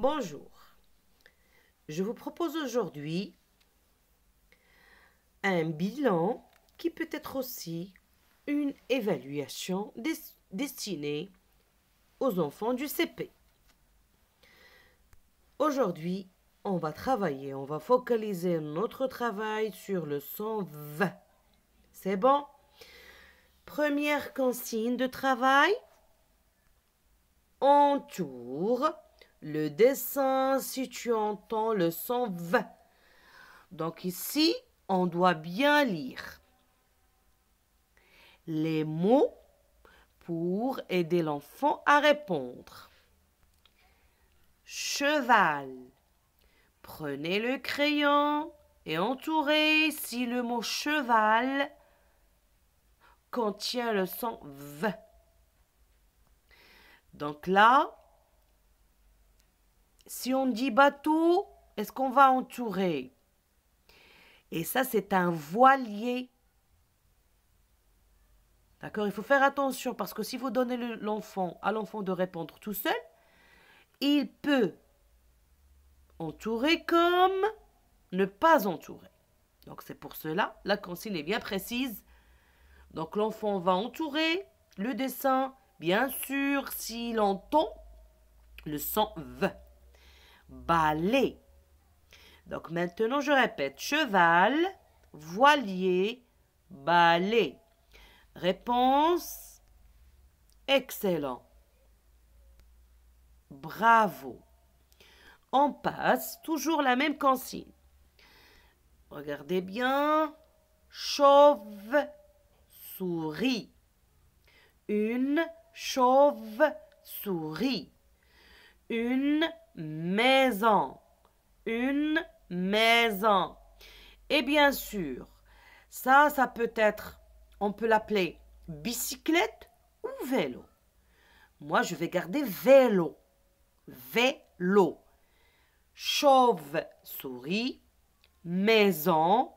Bonjour. Je vous propose aujourd'hui un bilan qui peut être aussi une évaluation destinée aux enfants du CP. Aujourd'hui, on va travailler, on va focaliser notre travail sur le son V. C'est bon? Première consigne de travail. Entoure le dessin si tu entends le son V. Donc ici, on doit bien lire les mots pour aider l'enfant à répondre. Cheval. Prenez le crayon et entourez si le mot cheval contient le son V. Donc là, si on dit bateau, est-ce qu'on va entourer? Et ça, c'est un voilier. D'accord? Il faut faire attention parce que si vous donnez l'enfant à l'enfant de répondre tout seul, il peut entourer comme ne pas entourer. Donc c'est pour cela, la consigne est bien précise. Donc l'enfant va entourer le dessin, bien sûr, s'il entend le son V. Balai. Donc maintenant, je répète, cheval, voilier, balai. Réponse, excellent. Bravo. On passe toujours la même consigne. Regardez bien. Chauve-souris. Une chauve-souris. Une maison. Une maison. Et bien sûr, ça, ça peut être, on peut l'appeler bicyclette ou vélo. Moi, je vais garder vélo. Vélo chauve-souris, maison,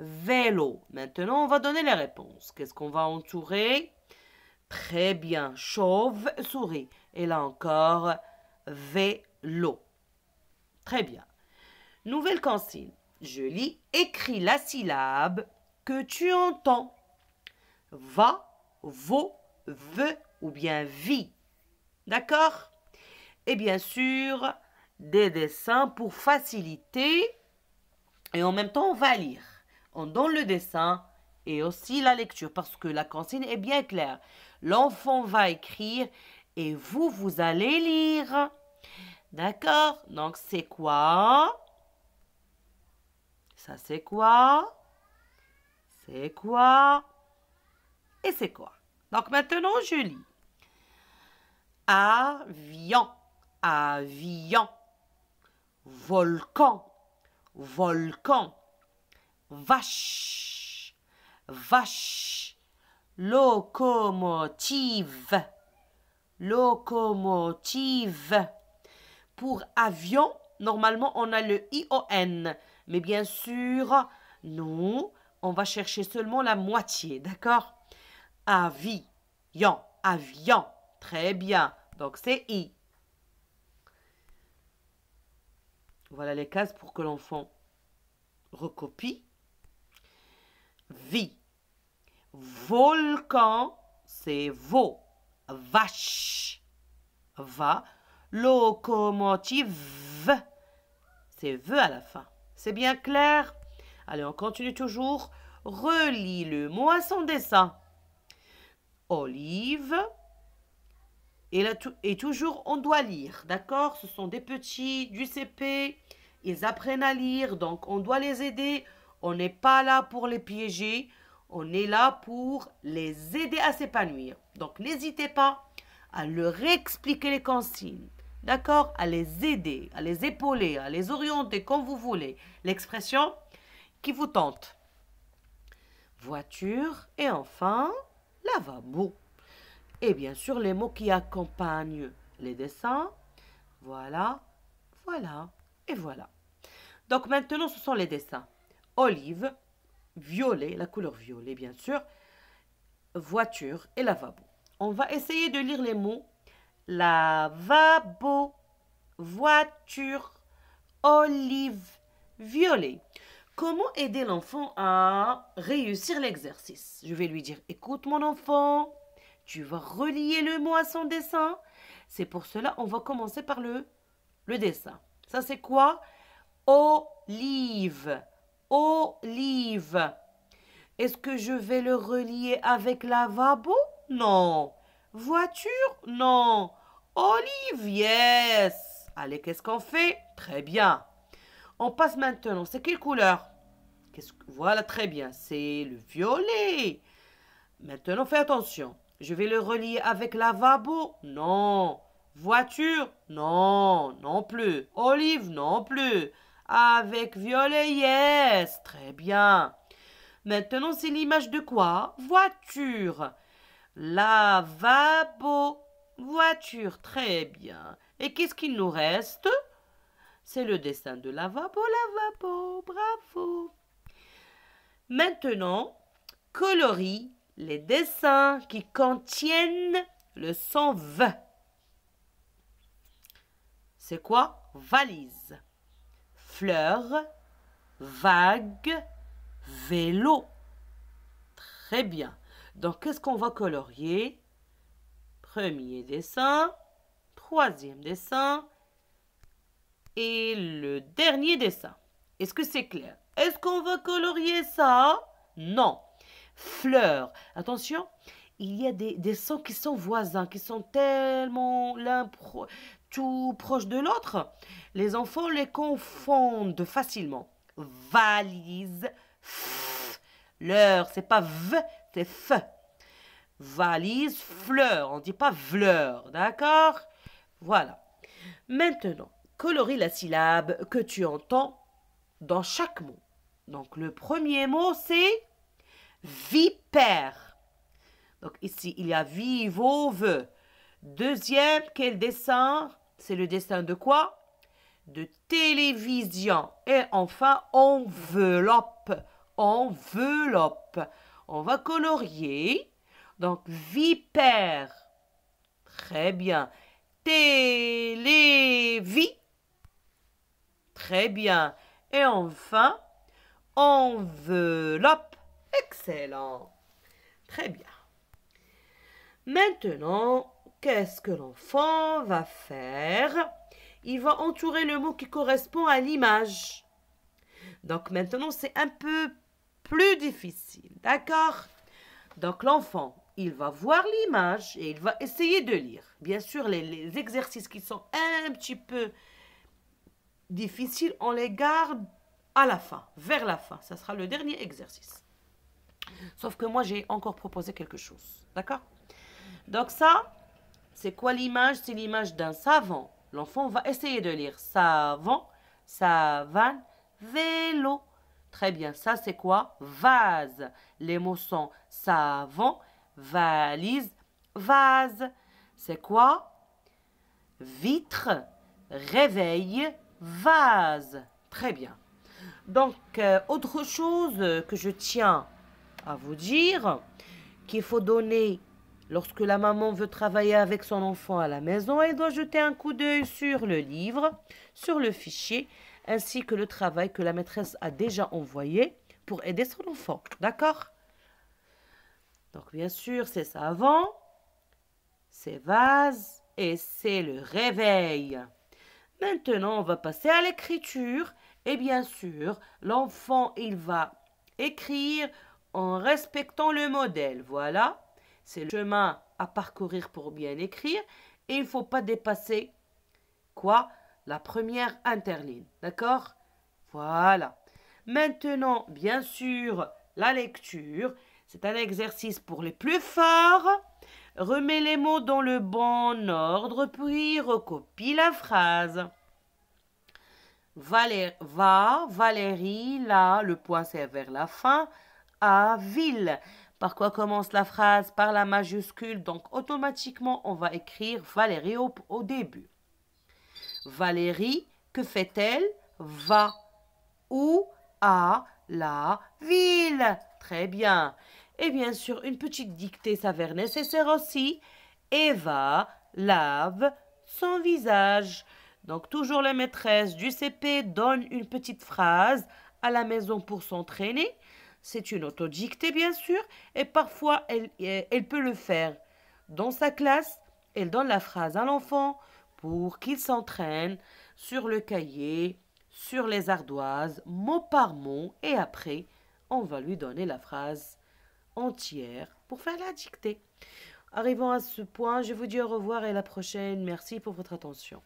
vélo. Maintenant, on va donner les réponses. Qu'est-ce qu'on va entourer? Très bien, chauve-souris. Et là encore, vélo. Très bien. Nouvelle consigne. Je lis, écris la syllabe que tu entends. Va, vaut, veut ou bien vie. D'accord? Et bien sûr, des dessins pour faciliter et en même temps on va lire. On donne le dessin et aussi la lecture parce que la consigne est bien claire. L'enfant va écrire et vous, vous allez lire. D'accord. Donc c'est quoi? Ça c'est quoi? C'est quoi? Et c'est quoi? Donc maintenant je lis. Avion, avion. Volcan, volcan, vache, vache, locomotive, locomotive. Pour avion, normalement, on a le ION. Mais bien sûr, nous, on va chercher seulement la moitié, d'accord? Avion, avion. Très bien. Donc, c'est I. Voilà les cases pour que l'enfant recopie. Vie. Volcan, c'est veau. Vache. Va. Locomotive. C'est ve à la fin. C'est bien clair? Allez, on continue toujours. Relis le mot à son dessin. Olive. Et, et toujours, on doit lire, d'accord? Ce sont des petits du CP, ils apprennent à lire, donc on doit les aider. On n'est pas là pour les piéger, on est là pour les aider à s'épanouir. Donc n'hésitez pas à leur expliquer les consignes, d'accord? À les aider, à les épauler, à les orienter comme vous voulez. L'expression qui vous tente. Voiture et enfin lavabo et bien sûr les mots qui accompagnent les dessins. Voilà, voilà et voilà. Donc maintenant, ce sont les dessins. Olive, violet, la couleur violet bien sûr, voiture et lavabo. On va essayer de lire les mots lavabo, voiture, olive, violet. Comment aider l'enfant à réussir l'exercice? Je vais lui dire, écoute mon enfant, tu vas relier le mot à son dessin. C'est pour cela, on va commencer par le, le dessin. Ça, c'est quoi? Olive. Olive. Est-ce que je vais le relier avec lavabo? Non. Voiture? Non. Olive, yes. Allez, qu'est-ce qu'on fait? Très bien. On passe maintenant. C'est quelle couleur? Voilà, très bien. C'est le violet. Maintenant, fais attention. Je vais le relier avec lavabo? Non. Voiture? Non, non plus. Olive? Non plus. Avec violet Yes. Très bien. Maintenant, c'est l'image de quoi? Voiture. Lavabo. Voiture. Très bien. Et qu'est-ce qu'il nous reste? C'est le dessin de lavabo, lavabo. Bravo. Maintenant, colorie les dessins qui contiennent le son V. C'est quoi? Valise, fleur, vague, vélo. Très bien. Donc, qu'est-ce qu'on va colorier? Premier dessin, troisième dessin et le dernier dessin. Est-ce que c'est clair? Est-ce qu'on va colorier ça? Non fleurs. Attention, il y a des, sons qui sont voisins, qui sont tellement l'un tout proche de l'autre. Les enfants les confondent facilement. Valise, fleur, c'est pas v, c'est f. Valise, fleur, on dit pas fleur, d'accord? Voilà. Maintenant, colorie la syllabe que tu entends dans chaque mot. Donc le premier mot c'est vipère. Donc ici, il y a vivove. Deuxième, quel dessin? C'est le dessin de quoi? De télévision. Et enfin, enveloppe. Enveloppe. On va colorier. Donc, vipère. Très bien. Télévi. Très bien. Et enfin, enveloppe. Excellent. Très bien. Maintenant, qu'est-ce que l'enfant va faire? Il va entourer le mot qui correspond à l'image. Donc maintenant, c'est un peu plus difficile. D'accord? Donc l'enfant, il va voir l'image et il va essayer de lire. Bien sûr, les, exercices qui sont un petit peu difficiles, on les garde à la fin, vers la fin. Ça sera le dernier exercice. Sauf que moi, j'ai encore proposé quelque chose. D'accord? Donc ça, c'est quoi l'image? C'est l'image d'un savon. L'enfant va essayer de lire savon, savane, vélo. Très bien, ça c'est quoi? Vase. Les mots sont savon, valise, vase. C'est quoi? Vitre, réveil, vase. Très bien. Donc, euh, autre chose que je tiens à vous dire qu'il faut donner, lorsque la maman veut travailler avec son enfant à la maison, elle doit jeter un coup d'œil sur le livre, sur le fichier, ainsi que le travail que la maîtresse a déjà envoyé pour aider son enfant. D'accord? Donc bien sûr, c'est ça avant, c'est vase et c'est le réveil. Maintenant, on va passer à l'écriture. Et bien sûr, l'enfant, il va écrire en respectant le modèle. Voilà, c'est le chemin à parcourir pour bien écrire. Et il ne faut pas dépasser quoi La première interligne. D'accord? Voilà. Maintenant, bien sûr, la lecture. C'est un exercice pour les plus forts. Remets les mots dans le bon ordre, puis recopie la phrase. va, Valérie, là, le point c'est vers la fin à ville. Par quoi commence la phrase Par la majuscule. Donc automatiquement, on va écrire Valérie au, début. Valérie, que fait-elle? Va où? À la ville. Très bien. Et bien sûr, une petite dictée s'avère nécessaire aussi. Eva lave son visage. Donc toujours la maîtresse du CP donne une petite phrase à la maison pour s'entraîner. C'est une autodictée bien sûr et parfois elle, elle peut le faire dans sa classe. Elle donne la phrase à l'enfant pour qu'il s'entraîne sur le cahier, sur les ardoises, mot par mot et après on va lui donner la phrase entière pour faire la dictée. Arrivant à ce point, je vous dis au revoir et à la prochaine. Merci pour votre attention.